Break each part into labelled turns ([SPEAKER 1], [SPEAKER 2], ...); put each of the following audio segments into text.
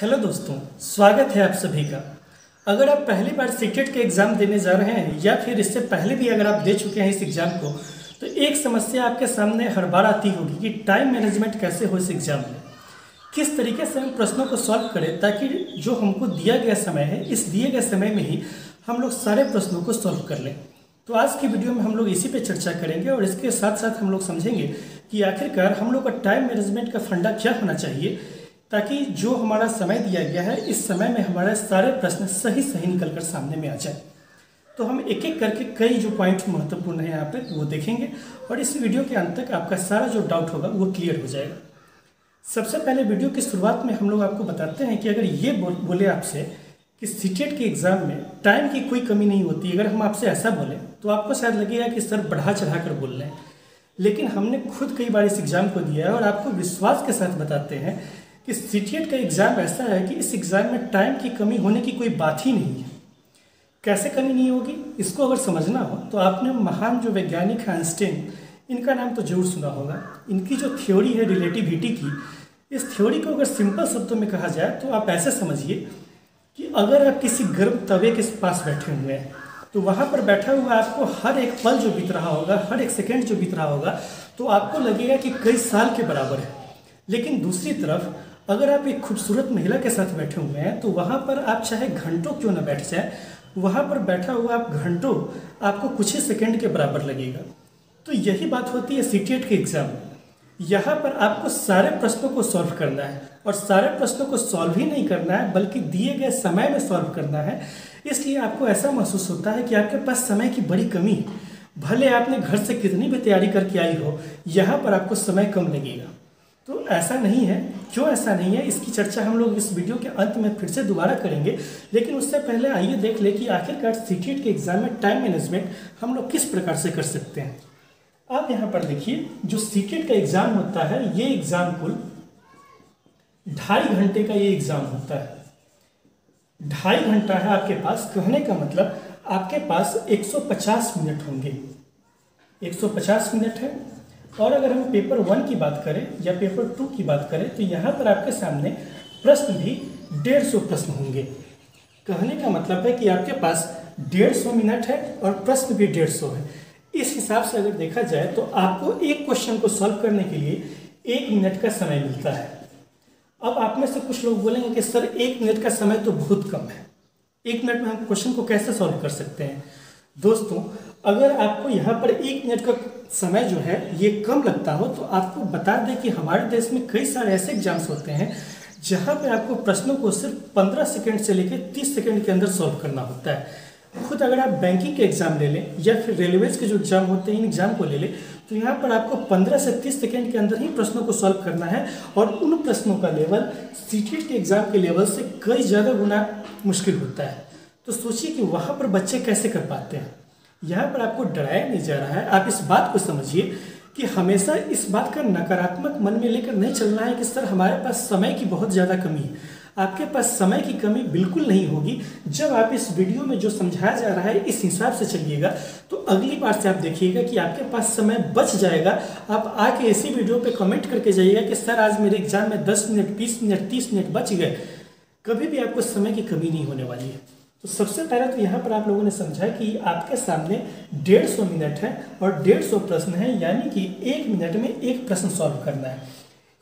[SPEAKER 1] Hello दोस्तों, स्वागत है आप सभी का। अगर आप पहली बार सीटेट के एग्ज़ाम देने जा रहे हैं, या फिर इससे पहले भी अगर आप दे चुके हैं इस एग्ज़ाम को तो एक समस्या आपके सामने हर बार आती होगी कि टाइम मैनेजमेंट कैसे हो इस एग्ज़ाम में। किस तरीके से हम प्रश्नों को सॉल्व करें ताकि जो हमको दिया गया समय है, इस दिए गए समय में ही हम लोग सारे प्रश्नों को सॉल्व कर लें। तो आज की वीडियो में हम लोग इसी पे चर्चा करेंगे और इसके साथ साथ हम लोग समझेंगे कि आखिरकार हम लोग का टाइम मैनेजमेंट का फंडा क्या होना चाहिए ताकि जो हमारा समय दिया गया है, इस समय में हमारे सारे प्रश्न सही सही निकल कर सामने में आ जाए। तो हम एक एक करके कई जो पॉइंट महत्वपूर्ण है यहाँ पे, वो देखेंगे और इस वीडियो के अंत तक आपका सारा जो डाउट होगा, वो क्लियर हो जाएगा। सबसे पहले वीडियो की शुरुआत में हम लोग आपको बताते हैं कि अगर ये बोले आपसे कि सीटेट के एग्ज़ाम में टाइम की कोई कमी नहीं होती, अगर हम आपसे ऐसा बोलें तो आपको शायद लगेगा कि सर बढ़ा चढ़ा कर बोल रहे हैं। लेकिन हमने खुद कई बार इस एग्ज़ाम को दिया है और आपको विश्वास के साथ बताते हैं कि सी का एग्ज़ाम ऐसा है कि इस एग्ज़ाम में टाइम की कमी होने की कोई बात ही नहीं है। कैसे कमी नहीं होगी? इसको अगर समझना हो तो आपने महान जो वैज्ञानिक हैं आइंस्टीन, इनका नाम तो ज़रूर सुना होगा। इनकी जो थ्योरी है रिलेटिविटी की, इस थ्योरी को अगर सिंपल शब्दों में कहा जाए तो आप ऐसे समझिए कि अगर आप किसी गर्म तवे के पास बैठे हुए हैं तो वहाँ पर बैठा हुआ आपको हर एक पल जो बीत रहा होगा, हर एक सेकेंड जो बीत रहा होगा तो आपको लगेगा कि कई साल के बराबर है। लेकिन दूसरी तरफ़ अगर आप एक खूबसूरत महिला के साथ बैठे हुए हैं तो वहाँ पर आप चाहे घंटों क्यों ना बैठ जाए, वहाँ पर बैठा हुआ आप घंटों आपको कुछ ही सेकेंड के बराबर लगेगा। तो यही बात होती है सी के एग्ज़ाम में। यहाँ पर आपको सारे प्रश्नों को सॉल्व करना है, और सारे प्रश्नों को सॉल्व ही नहीं करना है, बल्कि दिए गए समय में सॉल्व करना है। इसलिए आपको ऐसा महसूस होता है कि आपके पास समय की बड़ी कमी है। भले आपने घर से कितनी भी तैयारी करके आई हो, यहाँ पर आपको समय कम लगेगा। तो ऐसा नहीं है। क्यों ऐसा नहीं है? इसकी चर्चा हम लोग इस वीडियो के अंत में फिर से दोबारा करेंगे। लेकिन उससे पहले आइए देख ले कि आखिरकार सी के एग्ज़ाम में टाइम मैनेजमेंट हम लोग किस प्रकार से कर सकते हैं। आप यहाँ पर देखिए, जो सी का एग्ज़ाम होता है, ये एग्ज़ाम कुल ढाई घंटे का ये एग्ज़ाम होता है। ढाई घंटा है आपके पास, कहने का मतलब आपके पास 150 मिनट होंगे। 150 मिनट है और अगर हम पेपर वन की बात करें या पेपर टू की बात करें तो यहाँ पर आपके सामने प्रश्न भी डेढ़ सौ प्रश्न होंगे। कहने का मतलब है कि आपके पास डेढ़ सौ मिनट है और प्रश्न भी डेढ़ सौ है। इस हिसाब से अगर देखा जाए तो आपको एक क्वेश्चन को सॉल्व करने के लिए एक मिनट का समय मिलता है। अब आप में से कुछ लोग बोलेंगे कि, सर, एक मिनट का समय तो बहुत कम है। एक मिनट में हम क्वेश्चन को कैसे सॉल्व कर सकते हैं? दोस्तों अगर आपको यहाँ पर एक मिनट का समय जो है, ये कम लगता हो तो आपको बता दें कि हमारे देश में कई सारे ऐसे एग्ज़ाम्स होते हैं, जहाँ पर आपको प्रश्नों को सिर्फ़ पंद्रह सेकेंड से लेकर तीस सेकेंड के अंदर सॉल्व करना होता है। खुद अगर आप बैंकिंग के एग्ज़ाम ले लें, या फिर रेलवेज के जो एग्ज़ाम होते हैं, इन एग्ज़ाम को ले लें तो यहाँ पर आपको 15 से 30 सेकेंड के अंदर ही प्रश्नों को सॉल्व करना है, और उन प्रश्नों का लेवल सी के एग्ज़ाम के लेवल से कई ज़्यादा गुना मुश्किल होता है। तो सोचिए कि वहाँ पर बच्चे कैसे कर पाते हैं। यहाँ पर आपको डराया नहीं जा रहा है। आप इस बात को समझिए कि हमेशा इस बात का नकारात्मक मन में लेकर नहीं चलना है कि, सर, हमारे पास समय की बहुत ज़्यादा कमी है। आपके पास समय की कमी बिल्कुल नहीं होगी। जब आप इस वीडियो में जो समझाया जा रहा है, इस हिसाब से चलिएगा तो अगली बार से आप देखिएगा कि आपके पास समय बच जाएगा। आप आके इसी वीडियो पे कमेंट करके जाइएगा कि, सर, आज मेरे एग्ज़ाम में दस मिनट, बीस मिनट, तीस मिनट बच गए। कभी भी आपको समय की कमी नहीं होने वाली है। तो सबसे पहले तो यहाँ पर आप लोगों ने समझा कि आपके सामने डेढ़ सौ मिनट है और डेढ़ सौ प्रश्न है, यानी कि एक मिनट में एक प्रश्न सॉल्व करना है।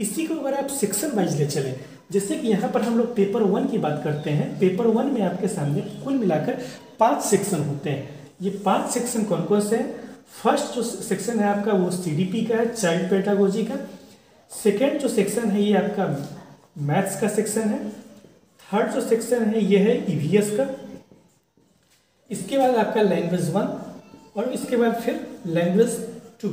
[SPEAKER 1] इसी को अगर आप सेक्शन वाइज ले चले, जैसे कि यहाँ पर हम लोग पेपर वन की बात करते हैं पेपर वन में आपके सामने कुल मिलाकर पाँच सेक्शन होते हैं। ये पाँच सेक्शन कौन कौन से हैं? फ़र्स्ट जो सेक्शन है आपका वो सीडीपी का है चाइल्ड पेटागोजी का। सेकेंड जो सेक्शन है ये आपका मैथ्स का सेक्शन है। थर्ड जो सेक्शन है, ये है ईवीएस का। इसके बाद आपका लैंग्वेज वन और इसके बाद फिर लैंग्वेज टू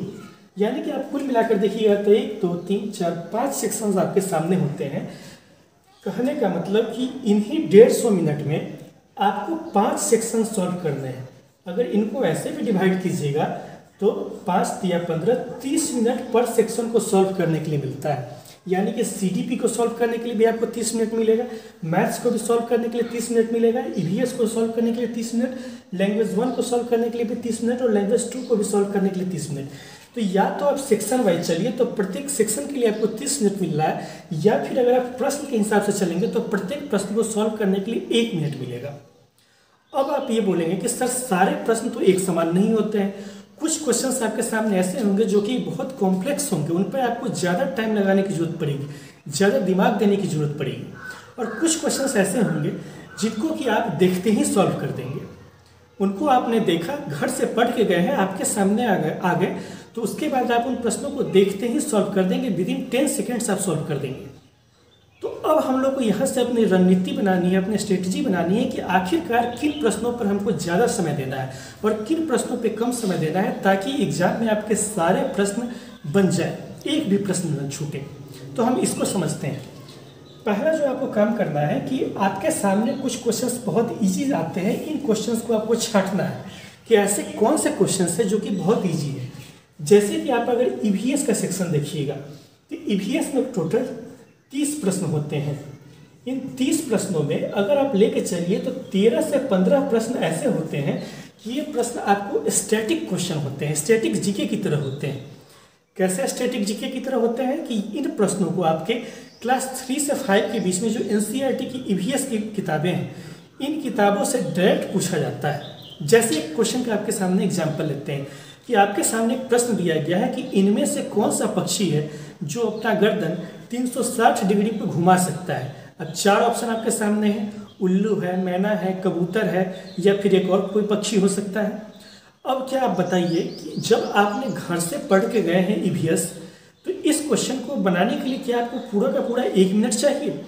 [SPEAKER 1] यानी कि आप कुल मिलाकर देखिएगा तो एक, दो, तीन, चार, पाँच सेक्शंस आपके सामने होते हैं। कहने का मतलब कि इन्हीं डेढ़ सौ मिनट में आपको पाँच सेक्शन सॉल्व करने हैं। अगर इनको ऐसे भी डिवाइड कीजिएगा तो पाँच या पंद्रह, तीस मिनट पर सेक्शन को सॉल्व करने के लिए मिलता है। यानी कि सी को सॉल्व करने के लिए भी आपको 30 मिनट मिलेगा मैथ्स को भी सॉल्व करने के लिए 30 मिनट मिलेगा ई को सॉल्व करने के लिए 30 मिनट लैंग्वेज वन को सॉल्व करने के लिए भी 30 मिनट और लैंग्वेज टू को भी सॉल्व करने के लिए 30 मिनट। तो या तो आप सेक्शन वाइज चलिए तो प्रत्येक सेक्शन के लिए आपको तीस मिनट मिल रहा है, या फिर अगर आप प्रश्न के हिसाब से चलेंगे तो प्रत्येक प्रश्न को सॉल्व करने के लिए एक मिनट मिलेगा। अब आप ये बोलेंगे कि सर, सारे प्रश्न तो एक समान नहीं होते हैं। कुछ क्वेश्चन आपके सामने ऐसे होंगे जो कि बहुत कॉम्प्लेक्स होंगे। उन पर आपको ज़्यादा टाइम लगाने की ज़रूरत पड़ेगी। ज़्यादा दिमाग देने की ज़रूरत पड़ेगी। और कुछ क्वेश्चन ऐसे होंगे जिनको कि आप देखते ही सॉल्व कर देंगे। उनको आपने देखा, घर से पढ़ के गए हैं, आपके सामने आ गए आ गए तो उसके बाद आप उन प्रश्नों को देखते ही सॉल्व कर देंगे। विद इन टेन सेकेंड्स आप सॉल्व कर देंगे। अब हम लोग को यहाँ से अपनी रणनीति बनानी है, अपनी स्ट्रेटजी बनानी है कि आखिरकार किन प्रश्नों पर हमको ज़्यादा समय देना है और किन प्रश्नों पर कम समय देना है ताकि एग्ज़ाम में आपके सारे प्रश्न बन जाए, एक भी प्रश्न न छूटे। तो हम इसको समझते हैं। पहला जो आपको काम करना है कि आपके सामने कुछ क्वेश्चंस बहुत इजी आते हैं, इन क्वेश्चंस को आपको छाटना है कि ऐसे कौन से क्वेश्चंस हैं जो कि बहुत इजी है। जैसे कि आप अगर ईवीएस e का सेक्शन देखिएगा तो ईवीएस e में टोटल तीस प्रश्न होते हैं। इन तीस प्रश्नों में अगर आप लेके चलिए तो तेरह से पंद्रह प्रश्न ऐसे होते हैं कि ये प्रश्न आपको स्टैटिक क्वेश्चन होते हैं स्टैटिक जीके की तरह होते हैं। कैसे स्टैटिक जीके की तरह होते हैं कि इन प्रश्नों को आपके क्लास थ्री से फाइव के बीच में जो एन e की ईवीएस की किताबें हैं, इन किताबों से डायरेक्ट पूछा जाता है। जैसे एक क्वेश्चन का आपके सामने एग्ज़ाम्पल लेते हैं कि आपके सामने एक प्रश्न दिया गया है कि इनमें से कौन सा पक्षी है जो अपना गर्दन 360 डिग्री पर घुमा सकता है। अब चार ऑप्शन आपके सामने हैं। उल्लू है, मैना है, कबूतर है, या फिर एक और कोई पक्षी हो सकता है। अब क्या आप बताइए कि जब आपने घर से पढ़ के गए हैं ईवीएस तो इस क्वेश्चन को बनाने के लिए क्या आपको पूरा का पूरा एक मिनट चाहिए?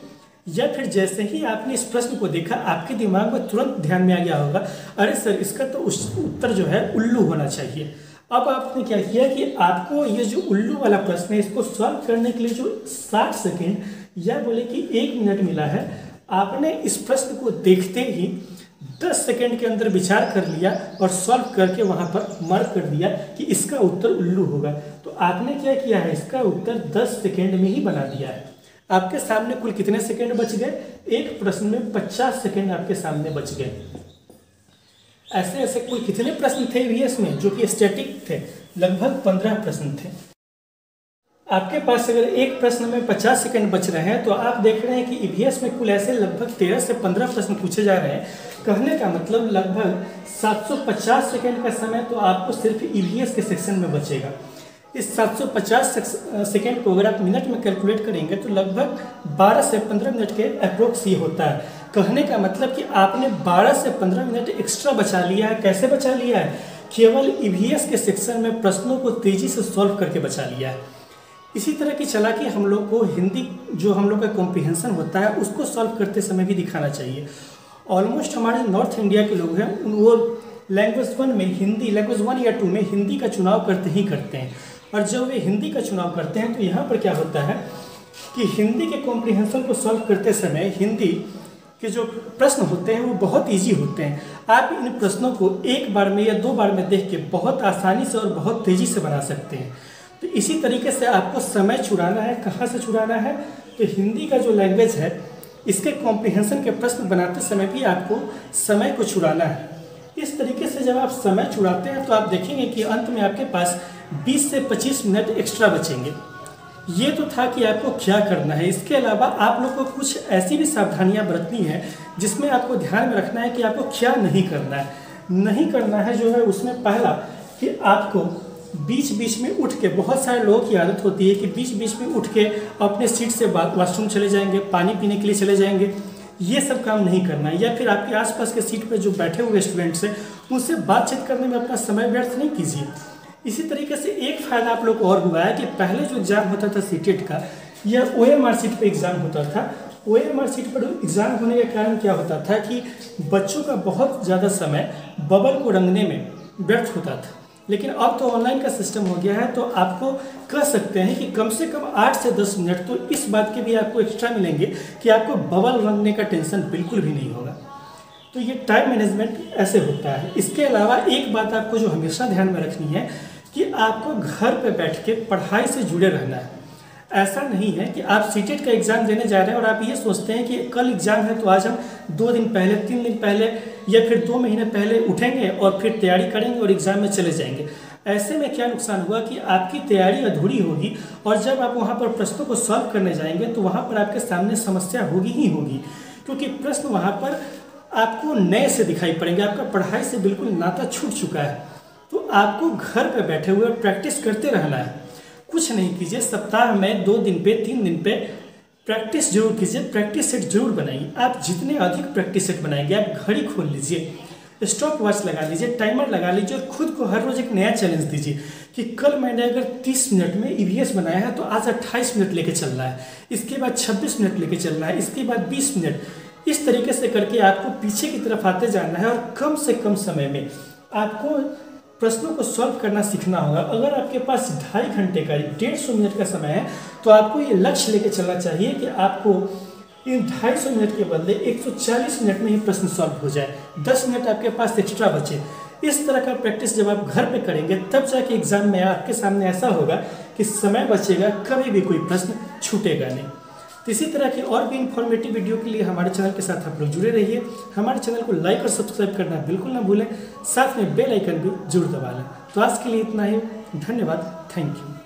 [SPEAKER 1] या फिर जैसे ही आपने इस प्रश्न को देखा, आपके दिमाग में तुरंत ध्यान में आ गया होगा, अरे सर, इसका तो उत्तर जो है उल्लू होना चाहिए। अब आपने क्या किया कि आपको ये जो उल्लू वाला प्रश्न है, इसको सॉल्व करने के लिए जो 60 सेकेंड या बोले कि एक मिनट मिला है। आपने इस प्रश्न को देखते ही 10 सेकेंड के अंदर विचार कर लिया और सॉल्व करके वहाँ पर मार्क कर दिया कि इसका उत्तर उल्लू होगा। तो आपने क्या किया है, इसका उत्तर 10 सेकेंड में ही बना दिया है। आपके सामने कुल कितने सेकेंड बच गए? एक प्रश्न में 50 सेकेंड आपके सामने बच गए। ऐसे ऐसे कुल कितने प्रश्न थे ईवीएस में जो कि स्टैटिक थे? लगभग पंद्रह प्रश्न थे। आपके पास अगर एक प्रश्न में 50 सेकंड बच रहे हैं तो आप देख रहे हैं कि ईवीएस में कुल ऐसे लगभग 13 से 15 प्रश्न पूछे जा रहे हैं। कहने का मतलब लगभग 750 सेकंड का समय तो आपको सिर्फ़ ईवीएस के सेक्शन में बचेगा। इस 750 सेकेंड को अगर आप मिनट में कैलकुलेट करेंगे तो लगभग 12 से 15 मिनट के अप्रोक्स ये होता है। कहने का मतलब कि आपने 12 से 15 मिनट एक्स्ट्रा बचा लिया है। कैसे बचा लिया है? केवल ईवीएस के सेक्शन में प्रश्नों को तेज़ी से सॉल्व करके बचा लिया है। इसी तरह की चला कि हम लोग को हिंदी, जो हम लोग का कॉम्प्रिहेंसन होता है, उसको सॉल्व करते समय भी दिखाना चाहिए। ऑलमोस्ट हमारे नॉर्थ इंडिया के लोग हैं वो लैंग्वेज वन में हिंदी लैंग्वेज वन या टू में हिंदी का चुनाव करते ही करते हैं। और जब वे हिंदी का चुनाव करते हैं तो यहाँ पर क्या होता है कि हिंदी के कॉम्प्रिहेंसन को सॉल्व करते समय हिंदी के जो प्रश्न होते हैं वो बहुत इजी होते हैं। आप इन प्रश्नों को एक बार में या दो बार में देख के बहुत आसानी से और बहुत तेज़ी से बना सकते हैं। तो इसी तरीके से आपको समय छुड़ाना है, कहाँ से छुड़ाना है? तो हिंदी का जो लैंग्वेज है, इसके कॉम्प्रिहेंसन के प्रश्न बनाते समय भी आपको समय को छुड़ाना है। इस तरीके से जब आप समय छुड़ाते हैं तो आप देखेंगे कि अंत में आपके पास 20 से 25 मिनट एक्स्ट्रा बचेंगे। ये तो था कि आपको क्या करना है। इसके अलावा आप लोग को कुछ ऐसी भी सावधानियाँ बरतनी है, जिसमें आपको ध्यान में रखना है कि आपको क्या नहीं करना है। नहीं करना है जो है उसमें पहला कि आपको बीच बीच में उठ के, बहुत सारे लोगों की आदत होती है कि बीच बीच में उठ के अपने सीट से वॉशरूम चले जाएँगे, पानी पीने के लिए चले जाएँगे। ये सब काम नहीं करना है। या फिर आपके आसपास के सीट पर जो बैठे हुए स्टूडेंट्स हैं, उनसे बातचीत करने में अपना समय व्यर्थ नहीं कीजिए। इसी तरीके से एक फ़ायदा आप लोग को और हुआ है कि पहले जो एग्ज़ाम होता था सी का यह ओ एम आर सीट पर एग्ज़ाम होता था ओ एम आर सीट पर एग्ज़ाम होने के कारण क्या होता था कि बच्चों का बहुत ज़्यादा समय बबल को रंगने में व्यर्थ होता था। लेकिन अब तो ऑनलाइन का सिस्टम हो गया है तो आपको कह सकते हैं कि कम से कम आठ से दस मिनट तो इस बात के भी आपको एक्स्ट्रा मिलेंगे कि आपको बबल रंगने का टेंशन बिल्कुल भी नहीं होगा। तो ये टाइम मैनेजमेंट ऐसे होता है। इसके अलावा एक बात आपको जो हमेशा ध्यान में रखनी है कि आपको घर पे बैठ के पढ़ाई से जुड़े रहना है। ऐसा नहीं है कि आप सीटेट का एग्ज़ाम देने जा रहे हैं और आप ये सोचते हैं कि कल एग्ज़ाम है तो आज हम दो दिन पहले, तीन दिन पहले या फिर दो महीने पहले उठेंगे और फिर तैयारी करेंगे और एग्ज़ाम में चले जाएँगे। ऐसे में क्या नुकसान हुआ कि आपकी तैयारी अधूरी होगी और जब आप वहाँ पर प्रश्नों को सॉल्व करने जाएँगे तो वहाँ पर आपके सामने समस्या होगी ही होगी। क्योंकि प्रश्न वहाँ पर आपको नए से दिखाई पड़ेंगे, आपका पढ़ाई से बिल्कुल नाता छूट चुका है। तो आपको घर पर बैठे हुए प्रैक्टिस करते रहना है। कुछ नहीं कीजिए, सप्ताह में दो दिन पे, तीन दिन पे प्रैक्टिस ज़रूर कीजिए प्रैक्टिस सेट ज़रूर बनाइए। आप जितने अधिक प्रैक्टिस सेट बनाएँगे, आप घड़ी खोल लीजिए। स्टॉप वॉच लगा लीजिए टाइमर लगा लीजिए और खुद को हर रोज एक नया चैलेंज दीजिए कि कल मैंने अगर 30 मिनट में ईवीएस बनाया है तो आज 28 मिनट लेके चलना है, इसके बाद 26 मिनट लेके चलना है, इसके बाद 20 मिनट। इस तरीके से करके आपको पीछे की तरफ़ आते जाना है और कम से कम समय में आपको प्रश्नों को सॉल्व करना सीखना होगा। अगर आपके पास ढाई घंटे का, डेढ़ सौ मिनट का समय है तो आपको ये लक्ष्य लेके चलना चाहिए कि आपको इन ढाई सौ मिनट के बदले 140 मिनट में ही प्रश्न सॉल्व हो जाए। 10 मिनट आपके पास एक्स्ट्रा बचे। इस तरह का प्रैक्टिस जब आप घर पे करेंगे, तब जाके एग्ज़ाम में आपके सामने ऐसा होगा कि समय बचेगा, कभी भी कोई प्रश्न छूटेगा नहीं। तो इसी तरह की और भी इन्फॉर्मेटिव वीडियो के लिए हमारे चैनल के साथ आप लोग जुड़े रहिए। हमारे चैनल को लाइक और सब्सक्राइब करना बिल्कुल ना भूलें। साथ में बेल आइकन भी ज़रूर दबा लें। तो आज के लिए इतना ही। धन्यवाद। Thank you